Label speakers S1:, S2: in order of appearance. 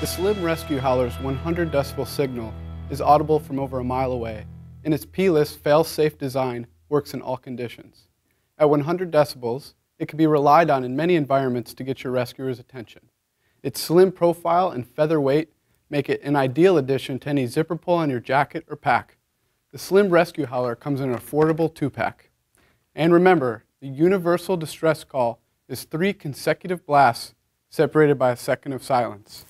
S1: The Slim Rescue Howler's 100 decibel signal is audible from over a mile away, and its pea-less fail-safe design works in all conditions. At 100 decibels, it can be relied on in many environments to get your rescuer's attention. Its slim profile and feather weight make it an ideal addition to any zipper pull on your jacket or pack. The Slim Rescue Howler comes in an affordable two-pack. And remember, the universal distress call is three consecutive blasts separated by a second of silence.